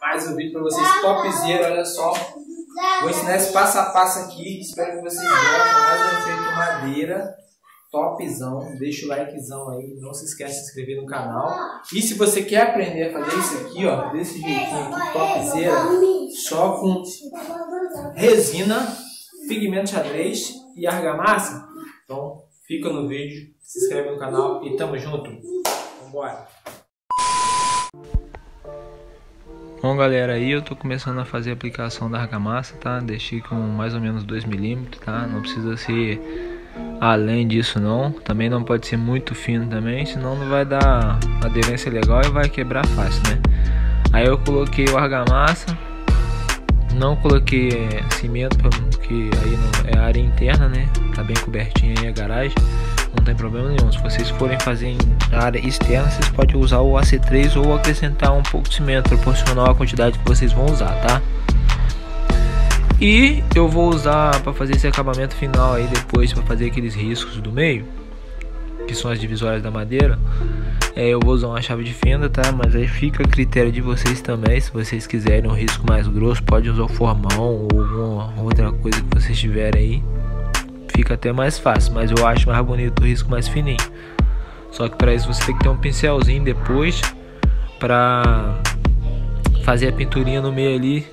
Mais um vídeo para vocês topzera, olha só. Vou ensinar esse passo a passo aqui. Espero que vocês gostem. Mais um efeito madeira. Topzão. Deixa o likezão aí. Não se esqueça de se inscrever no canal. E se você quer aprender a fazer isso aqui, ó, desse jeitinho aqui, topzera, só com resina, pigmento xadrez e argamassa. Então, fica no vídeo, se inscreve no canal e tamo junto. Vambora! Bom galera, aí eu tô começando a fazer a aplicação da argamassa, tá? Deixei com mais ou menos 2 milímetros, tá? Não precisa ser além disso não, também não pode ser muito fino também, senão não vai dar aderência legal e vai quebrar fácil, né? Aí eu coloquei o argamassa, não coloquei é, cimento porque aí não, é área interna, né? Tá bem cobertinha aí a garagem não tem problema nenhum. Se vocês forem fazer em área externa, vocês podem usar o AC3 ou acrescentar um pouco de cimento proporcional à quantidade que vocês vão usar, tá? E eu vou usar para fazer esse acabamento final aí depois para fazer aqueles riscos do meio, que são as divisórias da madeira. É, eu vou usar uma chave de fenda, tá? Mas aí fica a critério de vocês também. Se vocês quiserem um risco mais grosso, pode usar o formão ou alguma outra coisa que vocês tiverem aí fica até mais fácil, mas eu acho mais bonito o risco mais fininho. Só que para isso você tem que ter um pincelzinho depois para fazer a pinturinha no meio ali,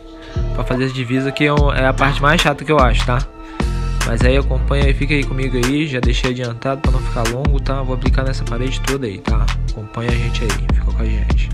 para fazer as divisas que é, é a parte mais chata que eu acho, tá? Mas aí acompanha aí, fica aí comigo aí, já deixei adiantado para não ficar longo, tá? Vou aplicar nessa parede toda aí, tá? Acompanha a gente aí, fica com a gente.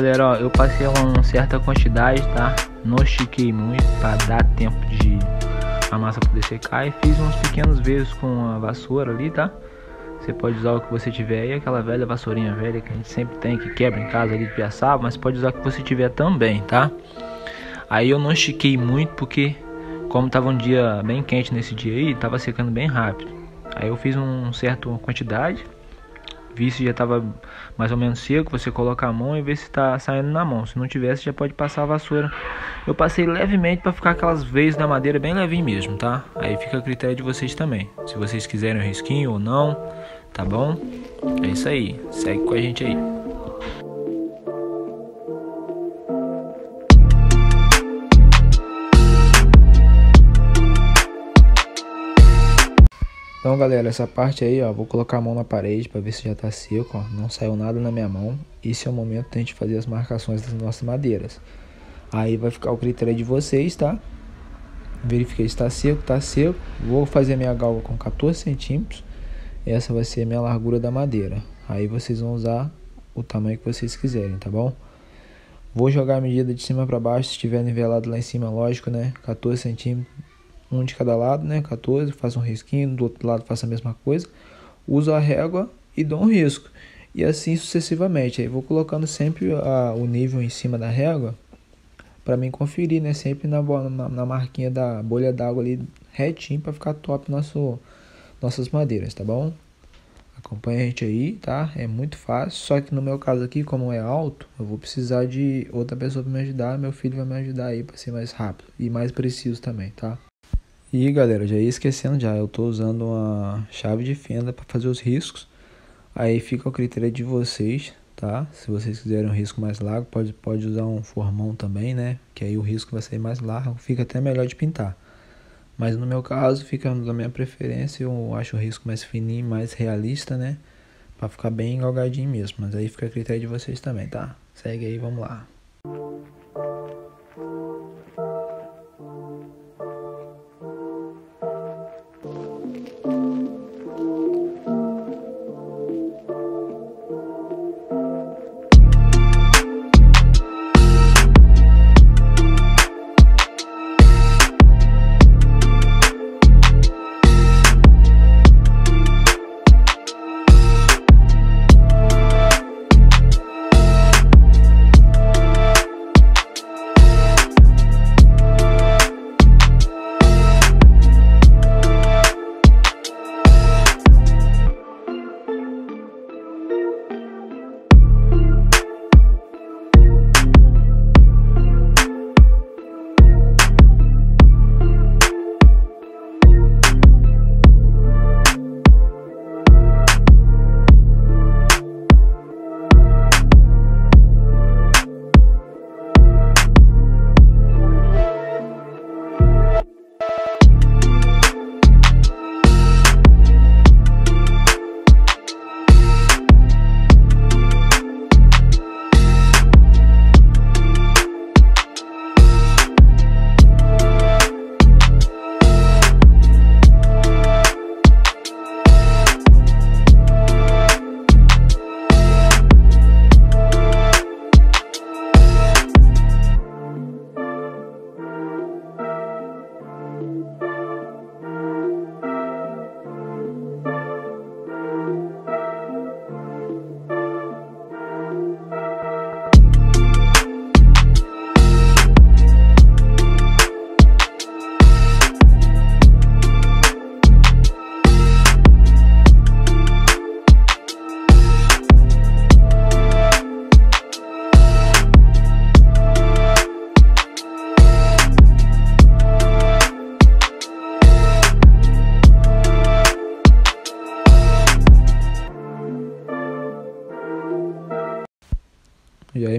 Galera, ó, eu passei uma certa quantidade, tá? Não estiquei muito para dar tempo de a massa poder secar e fiz uns pequenos vezes com a vassoura ali, tá? Você pode usar o que você tiver aí, aquela velha vassourinha velha que a gente sempre tem, que quebra em casa ali de piaçaba, mas pode usar o que você tiver também, tá? Aí eu não estiquei muito porque como tava um dia bem quente nesse dia aí, tava secando bem rápido. Aí eu fiz um certo quantidade Vi se já estava mais ou menos seco, você coloca a mão e vê se está saindo na mão. Se não tivesse, já pode passar a vassoura. Eu passei levemente para ficar aquelas veias da madeira bem levinho mesmo, tá? Aí fica a critério de vocês também. Se vocês quiserem um risquinho ou não, tá bom? É isso aí. Segue com a gente aí. Então galera, essa parte aí, ó, vou colocar a mão na parede para ver se já tá seco, ó, não saiu nada na minha mão. Esse é o momento da gente fazer as marcações das nossas madeiras. Aí vai ficar o critério de vocês, tá? Verifiquei se tá seco, tá seco. Vou fazer a minha galga com 14 centímetros. Essa vai ser a minha largura da madeira. Aí vocês vão usar o tamanho que vocês quiserem, tá bom? Vou jogar a medida de cima para baixo, se estiver nivelado lá em cima, lógico, né? 14 centímetros um de cada lado, né? 14, faço um risquinho, do outro lado faço a mesma coisa. Uso a régua e dou um risco. E assim sucessivamente. Aí vou colocando sempre a, o nível em cima da régua para mim conferir, né? Sempre na, na, na marquinha da bolha d'água ali retinho para ficar top nosso, nossas madeiras, tá bom? Acompanha a gente aí, tá? É muito fácil. Só que no meu caso aqui, como é alto, eu vou precisar de outra pessoa para me ajudar. Meu filho vai me ajudar aí para ser mais rápido e mais preciso também, tá? E galera, já ia esquecendo já, eu tô usando uma chave de fenda para fazer os riscos. Aí fica o critério de vocês, tá? Se vocês quiserem um risco mais largo, pode, pode usar um formão também, né? Que aí o risco vai sair mais largo, fica até melhor de pintar. Mas no meu caso, fica da minha preferência, eu acho o risco mais fininho, mais realista, né? Pra ficar bem engalgadinho mesmo. Mas aí fica a critério de vocês também, tá? Segue aí, vamos lá.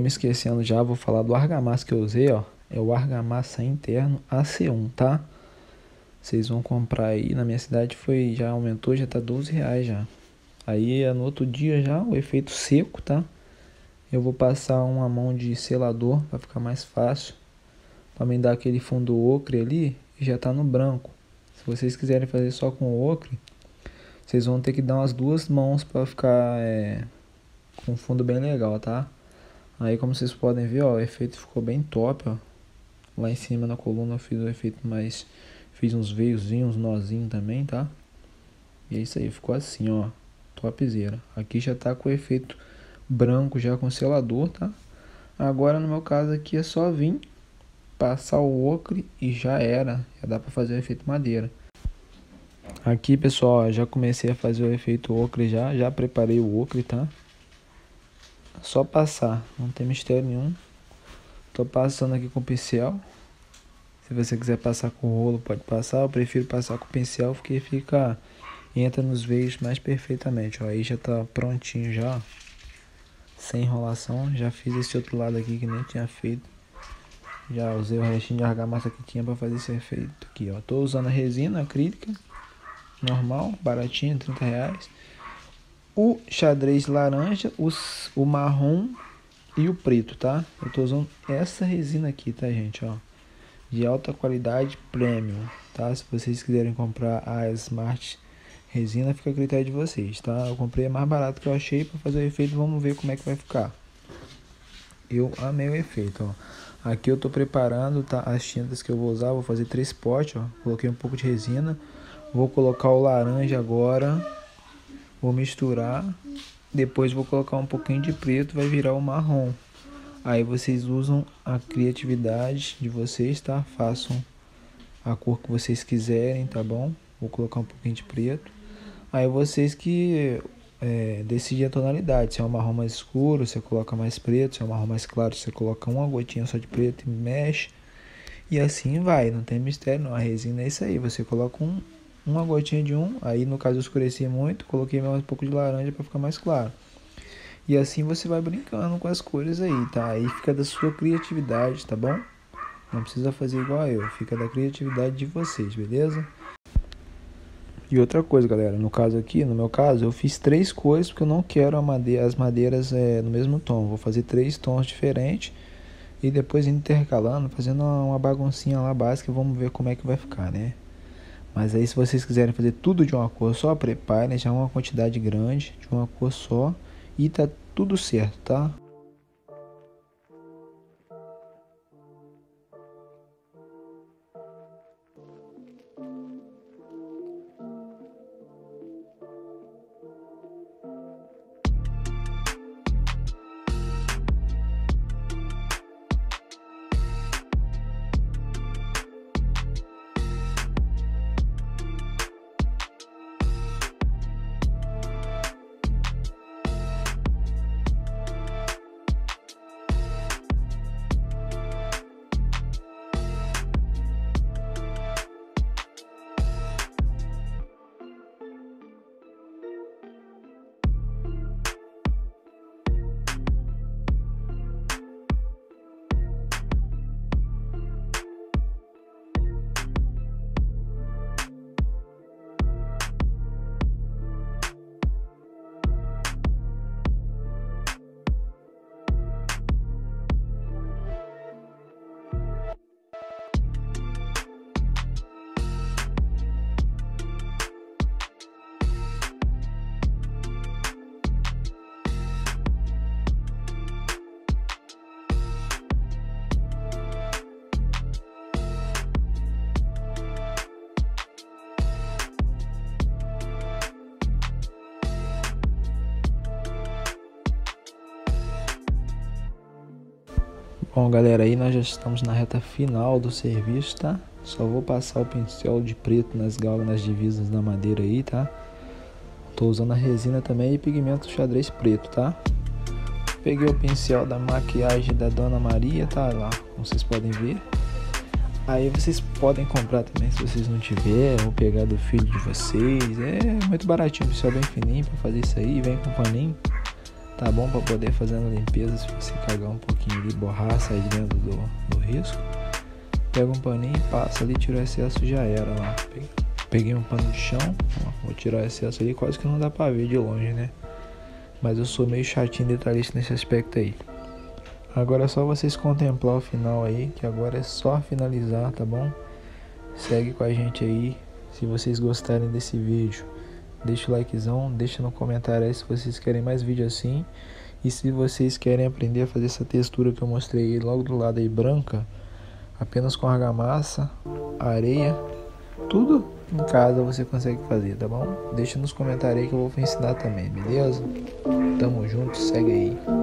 Me esquecendo já, vou falar do argamassa que eu usei, ó. É o argamassa interno AC1, tá? Vocês vão comprar aí, na minha cidade foi, já aumentou, já tá 12 reais já. Aí no outro dia já, o efeito seco, tá? Eu vou passar uma mão de selador para ficar mais fácil. Me dar aquele fundo ocre ali, e já tá no branco. Se vocês quiserem fazer só com ocre, vocês vão ter que dar umas duas mãos para ficar é, com fundo bem legal, tá? Aí como vocês podem ver, ó, o efeito ficou bem top, ó. Lá em cima na coluna eu fiz o efeito mais... Fiz uns veiozinhos, uns nozinhos também, tá? E é isso aí, ficou assim, ó. Topzera. Aqui já tá com o efeito branco já com selador, tá? Agora no meu caso aqui é só vir, passar o ocre e já era. Já dá para fazer o efeito madeira. Aqui pessoal, já comecei a fazer o efeito ocre já, já preparei o ocre, tá? Só passar, não tem mistério nenhum. Tô passando aqui com o pincel. Se você quiser passar com rolo, pode passar. Eu prefiro passar com o pincel porque fica entra nos veios mais perfeitamente. Ó, aí já tá prontinho já. Sem enrolação. Já fiz esse outro lado aqui que nem tinha feito. Já usei o restinho de argamassa que tinha para fazer esse efeito aqui, ó. Tô usando a resina acrílica normal, baratinha, 30 reais o xadrez laranja, os, o marrom e o preto, tá? Eu tô usando essa resina aqui, tá, gente, ó. De alta qualidade premium, tá? Se vocês quiserem comprar a Smart resina, fica a critério de vocês, tá? Eu comprei a mais barato que eu achei para fazer o efeito, vamos ver como é que vai ficar. Eu amei o efeito, ó. Aqui eu tô preparando, tá? As tintas que eu vou usar, vou fazer três potes, ó. Coloquei um pouco de resina. Vou colocar o laranja agora Vou misturar, depois vou colocar um pouquinho de preto, vai virar o marrom. Aí vocês usam a criatividade de vocês, tá? Façam a cor que vocês quiserem, tá bom? Vou colocar um pouquinho de preto. Aí vocês que é, decidem a tonalidade. Se é um marrom mais escuro, você coloca mais preto. Se é um marrom mais claro, você coloca uma gotinha só de preto e mexe. E assim vai, não tem mistério não. A resina é isso aí. Você coloca um, uma gotinha de um, aí no caso eu escureci muito, coloquei mais um pouco de laranja para ficar mais claro. E assim você vai brincando com as cores aí, tá? Aí fica da sua criatividade, tá bom? Não precisa fazer igual eu, fica da criatividade de vocês, beleza? E outra coisa, galera, no caso aqui, no meu caso, eu fiz três cores porque eu não quero madeira, as madeiras é, no mesmo tom. Vou fazer três tons diferentes e depois intercalando, fazendo uma, uma baguncinha lá básica, vamos ver como é que vai ficar, né? Mas aí se vocês quiserem fazer tudo de uma cor só, preparem já uma quantidade grande de uma cor só e tá tudo certo, tá? Bom, galera, aí nós já estamos na reta final do serviço, tá? Só vou passar o pincel de preto nas galgas, nas divisas da madeira aí, tá? Tô usando a resina também e pigmento xadrez preto, tá? Peguei o pincel da maquiagem da Dona Maria, tá lá, como vocês podem ver. Aí vocês podem comprar também se vocês não tiverem, ou pegar do filho de vocês. É muito baratinho, pincel bem fininho pra fazer isso aí, vem com paninho tá bom? Para poder fazer a limpeza, se você cagar um pouquinho ali, borrar, sair dentro do, do risco. Pega um paninho, passa ali, tira o excesso, já era lá. Peguei um pano de chão, ó, vou tirar o excesso ali, quase que não dá pra ver de longe, né? Mas eu sou meio chatinho detalhista nesse aspecto aí. Agora é só vocês contemplar o final aí, que agora é só finalizar, tá bom? Segue com a gente aí. Se vocês gostarem desse vídeo, deixa o likezão, deixa no comentário aí se vocês querem mais vídeo assim. E se vocês querem aprender a fazer essa textura que eu mostrei logo do lado aí branca, apenas com argamassa, areia, tudo em casa você consegue fazer, tá bom? Deixa nos comentários aí que eu vou ensinar também, beleza? Tamo junto, segue aí.